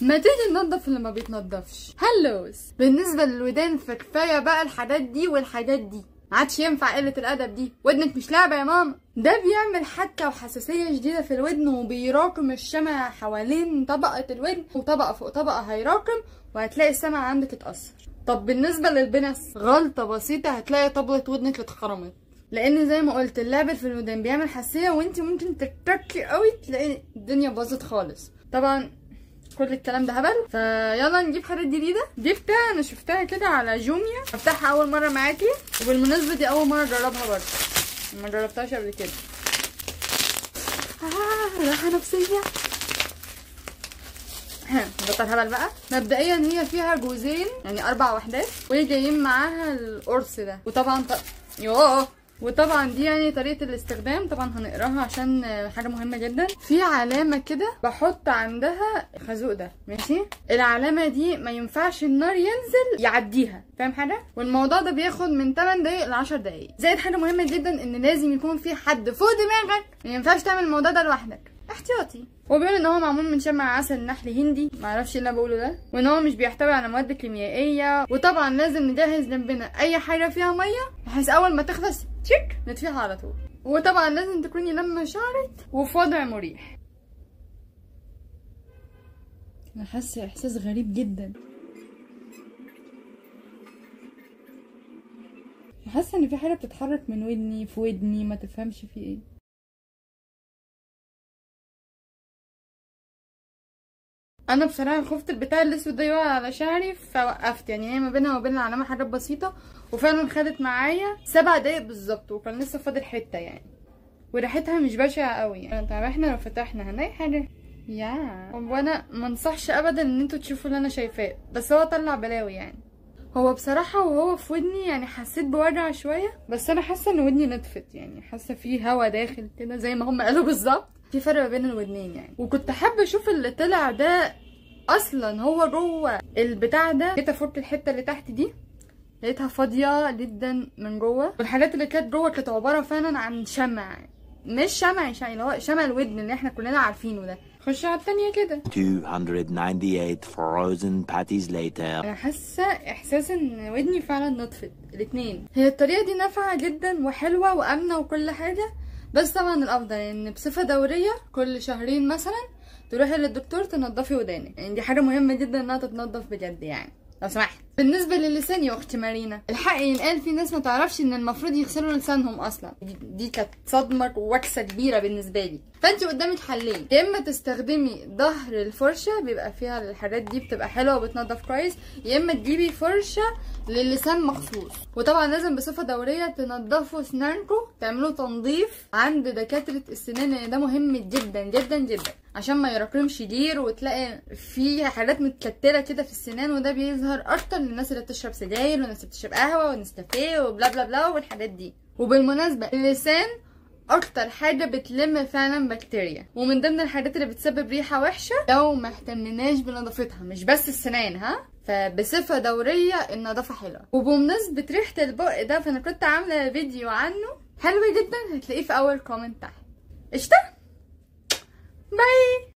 ما تيجي ننضف اللي ما بيتنضفش هلوز بالنسبة للودان فكفاية بقى الحاجات دي والحاجات دي. ما عادش ينفع قلة الأدب دي. ودنك مش لعبة يا ماما. ده بيعمل حكه وحساسية شديدة في الودن وبيراكم الشمع حوالين طبقة الودن وطبقة فوق طبقة هيراكم وهتلاقي السمع عندك اتأثر. طب بالنسبة للبنس غلطة بسيطة هتلاقي طبلة ودنك اتخرمت. لأن زي ما قلت اللعب في الودان بيعمل حساسية وانت ممكن تتكي قوي تلاقي الدنيا باظت خالص. طبعا كل الكلام ده هبل. فيلا نجيب حاجات جديدة. جبتها أنا شفتها كده على جوميا. هفتحها أول مرة معاكي. وبالمناسبة دي أول مرة أجربها برضه. ما جربتهاش قبل كده. آه راحة نفسية. بطل هبل بقى. مبدئيا هي فيها جوزين يعني أربع وحدات وجايين معاها القرص ده. وطبعا ط... يوه. وطبعا دي يعني طريقة الاستخدام طبعا هنقراها عشان حاجة مهمة جدا. في علامة كده بحط عندها الخازوق ده ماشي؟ العلامة دي ما ينفعش النار ينزل يعديها فاهم حاجة؟ والموضوع ده بياخد من 8 دقايق ل 10 دقايق. زائد حاجة مهمة جدا إن لازم يكون في حد فوق دماغك ما ينفعش تعمل الموضوع ده لوحدك. احتياطي. هو بيقول إن هو معمول من شمع عسل نحل هندي. معرفش إيه اللي أنا بقوله ده. وإن هو مش بيحتوي على مواد كيميائية. وطبعا لازم نجهز جنبنا أي حاجة فيها مية بحيث أول ما تخلص تشيك نطفيها على طول. وطبعا لازم تكوني لما شعرك وفي وضع مريح. أنا حاسة إحساس غريب جدا. حاسة إن في حاجة بتتحرك من ودني في ودني ما تفهمش في إيه. أنا بصراحة خفت البتاع الاسود ده يقع على شعري فوقفت. يعني هي ما بينها وبين العلامه حاجات بسيطة وفعلا خدت معايا سبع دقايق بالظبط وكان لسه فاضل حتة يعني. وريحتها مش بشعة قوي. يعني طب إحنا لو فتحنا هنلاقي حاجة يا. وأنا ما انصحش ابدا ان أنتوا تشوفوا اللي أنا شايفاه بس هو طلع بلاوي يعني. هو بصراحة وهو في ودني يعني حسيت بوجع شوية بس أنا حاسة إن ودني نطفت يعني. حاسة في هوا داخل كده زي ما هم قالوا بالظبط. في فرق ما بين الودنين يعني. وكنت حابة أشوف اللي طلع ده أصلا هو جوه البتاع ده. جيت أفك الحتة اللي تحت دي. لقيتها فاضية جدا من جوه. والحاجات اللي كانت جوه كانت عبارة فعلا عن شمع. مش شمع شمع اللي هو شمع الودن اللي إحنا كلنا عارفينه ده. خش على التانية كده. 298 frozen patties later. أنا حاسة إحساس إن ودني فعلا نطفت. الاتنين. هي الطريقة دي نافعة جدا وحلوة وأمنة وكل حاجة بس طبعا الأفضل إن بصفة دورية كل شهرين مثلا تروحي للدكتور تنضفي ودانك. يعني دي حاجة مهمة جدا إنها تتنضف بجد يعني. لو سمحت. بالنسبة للسان يا أختي مارينا الحق ينقال في ناس ما تعرفش إن المفروض يغسلوا لسانهم أصلا. دي, كانت صدمة ووكسة كبيرة بالنسبة لي. فانت قدامك حلين يا إما تستخدمي ظهر الفرشة بيبقى فيها الحاجات دي بتبقى حلوة وبتنضف كويس يا إما تجيبي فرشة للسان مخصوص. وطبعا لازم بصفة دورية تنضفوا أسنانكم تعملوا تنظيف عند دكاترة السنان لأن ده مهم جدا جدا جدا. عشان ما يراكمش دير وتلاقي في حاجات متكتلة كده في السنان وده بيظهر أكتر للناس اللي بتشرب سجاير والناس اللي بتشرب قهوة ونسكافيه وبلا بلا بلا والحاجات دي. وبالمناسبة اللسان أكتر حاجة بتلم فعلا بكتيريا. ومن ضمن الحاجات اللي بتسبب ريحة وحشة لو ما اهتمناش بنظافتها مش بس السنان ها؟ فبصفة دورية النظافة حلوة. وبمناسبة ريحة البؤ ده فأنا كنت عاملة فيديو عنه. حلو جدا هتلاقيه في أول كومنت تحت. قشطة؟ باي!